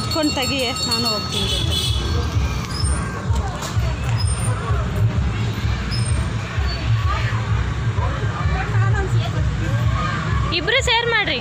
ಕೂತ್ಕೊಂಡು ತೆಗಿ ನಾನು ಹೋಗ್ತೀನಿ. ಇಬ್ಬರು ಶೇರ್ ಮಾಡ್ರಿ.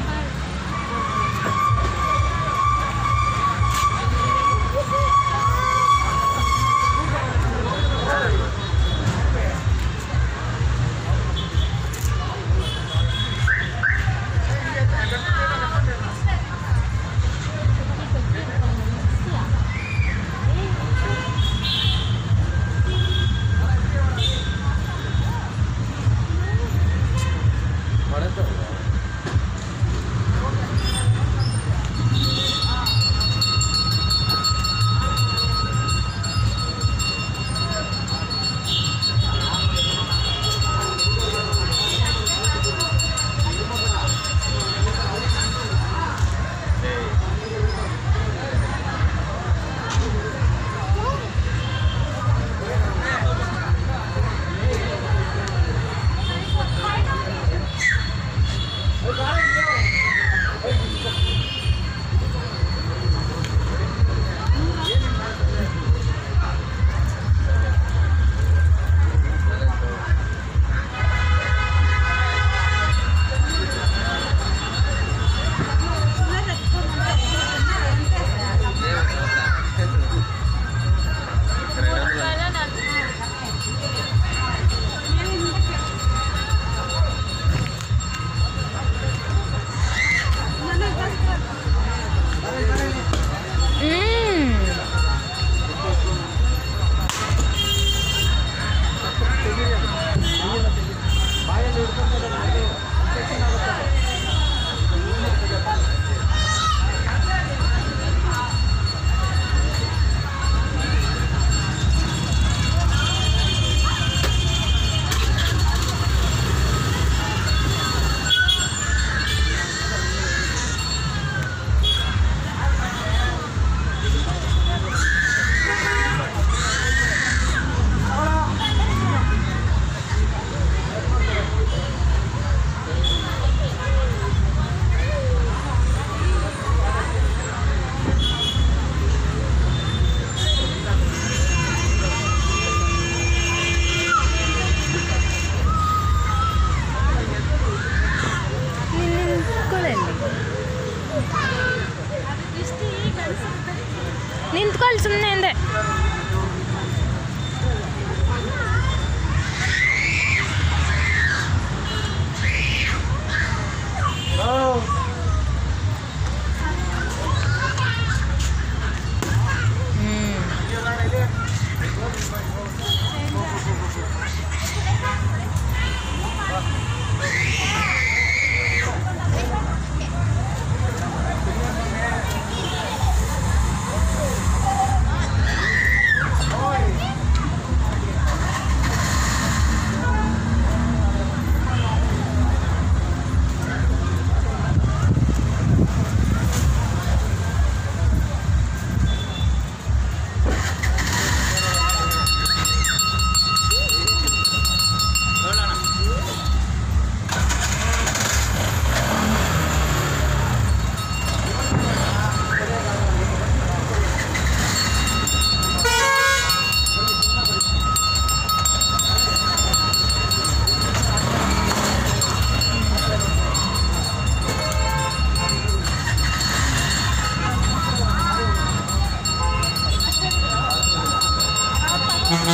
ನಿಂತ್ಕೊಳ್ಳಿ ಸುಮ್ಮನೆ ಅಂದೆ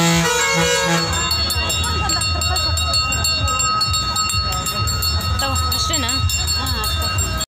Música